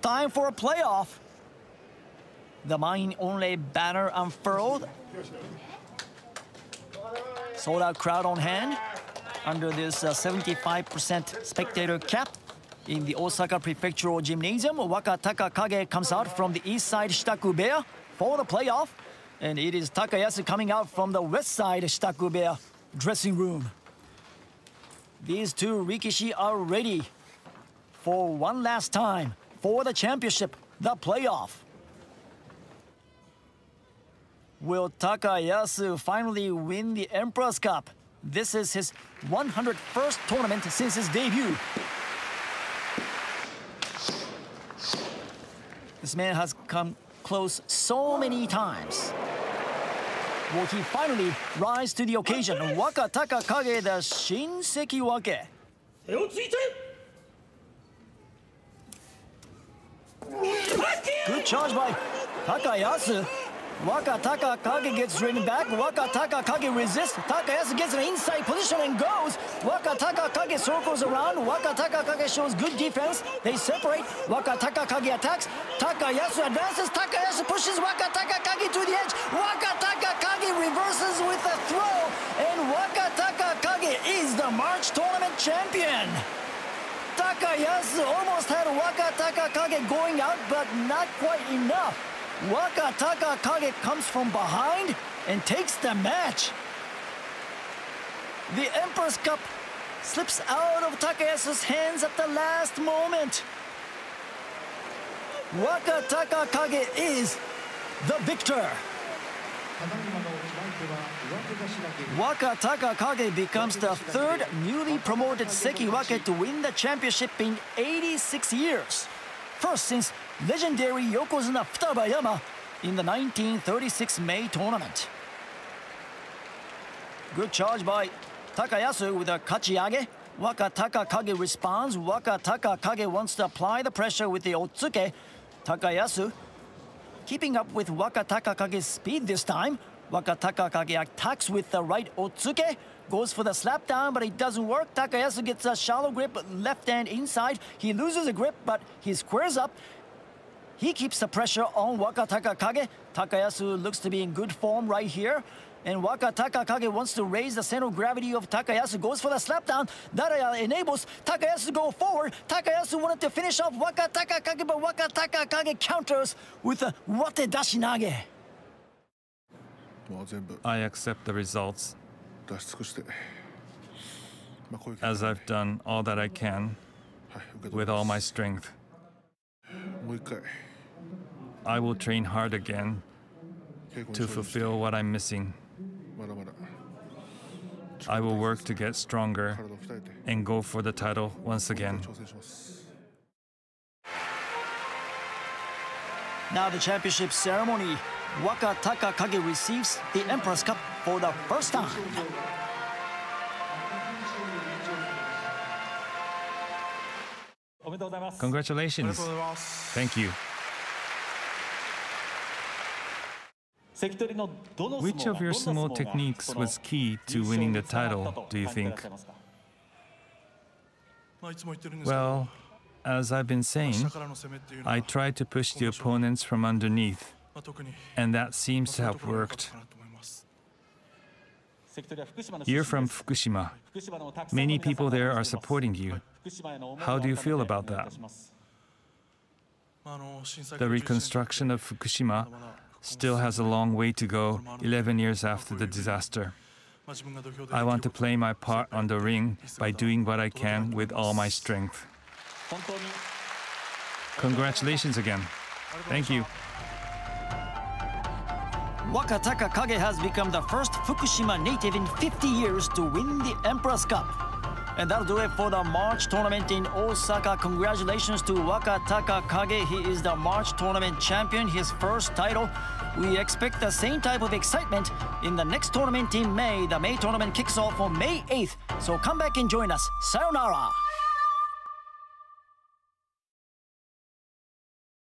time for a playoff. The mine only banner unfurled. Sold out crowd on hand under this 75% uh, spectator cap in the Osaka Prefectural Gymnasium. Wakatakakage comes out from the east side Shitakubeya for the playoff. And it is Takayasu coming out from the west side Shitakubeya dressing room. These two Rikishi are ready for one last time for the championship, the playoff. Will Takayasu finally win the Emperor's Cup? This is his 101st tournament since his debut. This man has come close so many times. Will he finally rise to the occasion? Wakatakakage, the Shin-Sekiwake. Good charge by Takayasu. Wakatakakage gets driven back. Wakatakakage resists. Takayasu gets an inside position and goes. Wakatakakage circles around. Wakatakakage shows good defense. They separate. Wakatakakage attacks. Takayasu advances. Takayasu pushes Waka Takakage to the edge. Wakatakakage reverses with a throw. And Wakatakakage is the March tournament champion. Takayasu almost had Wakatakakage going out, but not quite enough. Wakatakakage comes from behind and takes the match. The Emperor's Cup slips out of Takayasu's hands at the last moment. Wakatakakage is the victor. Wakatakakage becomes the third newly promoted Sekiwake to win the championship in 86 years. First since legendary Yokozuna Futabayama in the 1936 May tournament. Good charge by Takayasu with a kachiage. Wakatakakage responds. Wakatakakage wants to apply the pressure with the Otsuke. Takayasu keeping up with Wakatakakage's speed this time. Wakatakakage attacks with the right Otsuke. Goes for the slap down, but it doesn't work. Takayasu gets a shallow grip, left hand inside. He loses a grip, but he squares up. He keeps the pressure on Wakatakakage. Takayasu looks to be in good form right here. And Wakatakakage wants to raise the center of gravity of Takayasu, goes for the slap down. That uh, enables Takayasu to go forward. Takayasu wanted to finish off Wakatakakage, but Wakatakakage counters with a Wate Dashinage. I accept the results as I've done all that I can with all my strength. I will train hard again to fulfill what I'm missing. I will work to get stronger and go for the title once again. Now the championship ceremony. Wakatakakage receives the Emperor's Cup for the first time. Congratulations. Thank you. Which of your sumo techniques was key to winning the title, do you think? Well, as I've been saying, I try to push the opponents from underneath, and that seems to have worked. You're from Fukushima. Many people there are supporting you. How do you feel about that? The reconstruction of Fukushima still has a long way to go 11 years after the disaster. I want to play my part on the ring by doing what I can with all my strength. Congratulations again. Thank you. Wakatakakage has become the first Fukushima native in 50 years to win the Emperor's Cup. And that'll do it for the March tournament in Osaka. Congratulations to Wakatakakage. He is the March tournament champion, his first title. We expect the same type of excitement in the next tournament in May. The May tournament kicks off on May 8th. So come back and join us. Sayonara.